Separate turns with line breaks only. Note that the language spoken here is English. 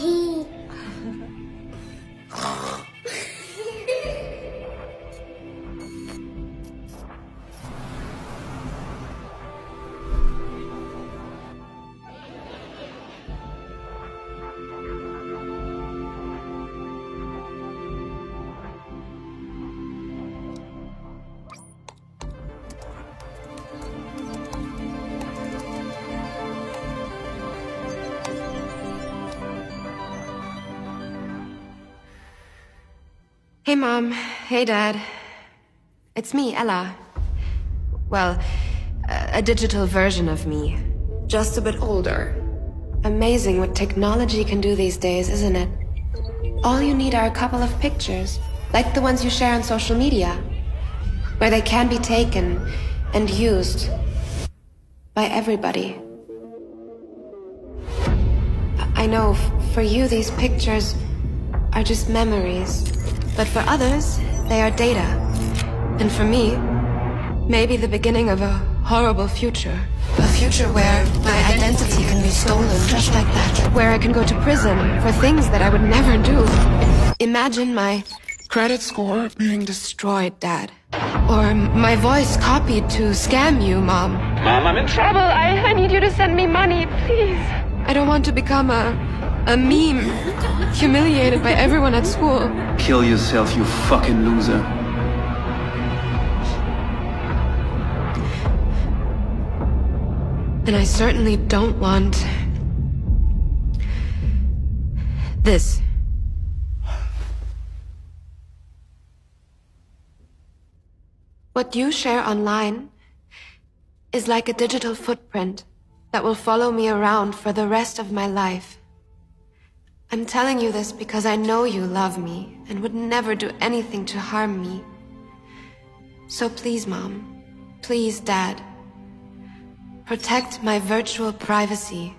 Oh. Hey, Mom. Hey, Dad. It's me, Ella. Well, a, a digital version of me. Just a bit older. Amazing what technology can do these days, isn't it? All you need are a couple of pictures, like the ones you share on social media, where they can be taken and used by everybody. I know, for you, these pictures are just memories. But for others, they are data. And for me, maybe the beginning of a horrible future. A future where my identity can be stolen just like that. Where I can go to prison for things that I would never do. Imagine my credit score being destroyed, Dad. Or my voice copied to scam you, Mom.
Mom, I'm in trouble.
I, I need you to send me money, please. I don't want to become a, a meme, humiliated by everyone at school.
Kill yourself, you fucking loser.
And I certainly don't want... this. What you share online is like a digital footprint that will follow me around for the rest of my life. I'm telling you this because I know you love me and would never do anything to harm me. So please, Mom. Please, Dad. Protect my virtual privacy